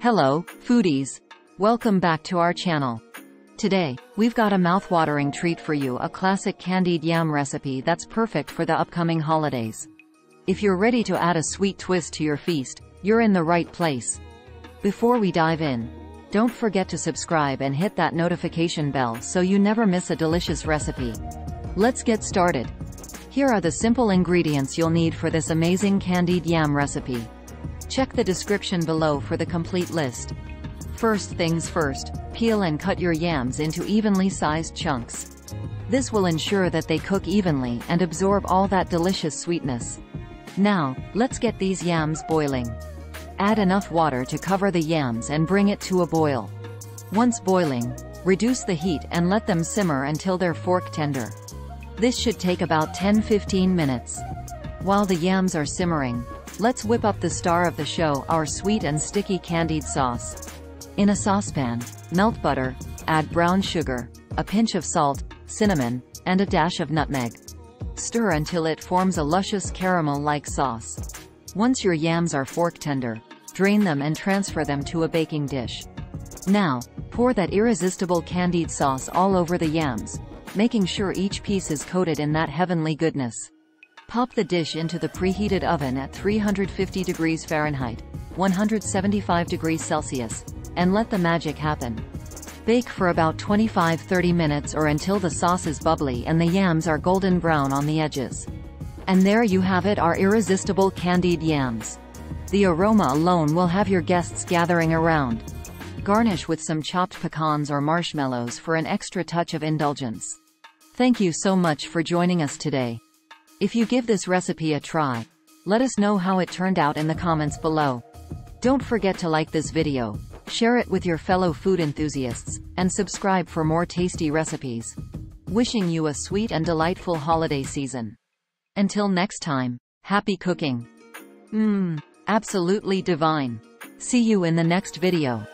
Hello, foodies. Welcome back to our channel. Today, we've got a mouth-watering treat for you, a classic candied yam recipe that's perfect for the upcoming holidays. If you're ready to add a sweet twist to your feast, you're in the right place. Before we dive in, don't forget to subscribe and hit that notification bell so you never miss a delicious recipe. Let's get started. Here are the simple ingredients you'll need for this amazing candied yam recipe. Check the description below for the complete list. First things first, peel and cut your yams into evenly sized chunks. This will ensure that they cook evenly and absorb all that delicious sweetness. Now, let's get these yams boiling. Add enough water to cover the yams and bring it to a boil. Once boiling, reduce the heat and let them simmer until they're fork tender. This should take about 10-15 minutes. While the yams are simmering, let's whip up the star of the show, our sweet and sticky candied sauce. In a saucepan, melt butter, add brown sugar, a pinch of salt, cinnamon, and a dash of nutmeg. Stir until it forms a luscious caramel-like sauce. Once your yams are fork tender, drain them and transfer them to a baking dish. Now, pour that irresistible candied sauce all over the yams, making sure each piece is coated in that heavenly goodness. Pop the dish into the preheated oven at 350 degrees Fahrenheit, 175 degrees Celsius, and let the magic happen. Bake for about 25-30 minutes or until the sauce is bubbly and the yams are golden brown on the edges. And there you have it our irresistible candied yams. The aroma alone will have your guests gathering around. Garnish with some chopped pecans or marshmallows for an extra touch of indulgence. Thank you so much for joining us today. If you give this recipe a try, let us know how it turned out in the comments below. Don't forget to like this video, share it with your fellow food enthusiasts, and subscribe for more tasty recipes. Wishing you a sweet and delightful holiday season. Until next time, happy cooking. Mmm. Absolutely divine. See you in the next video.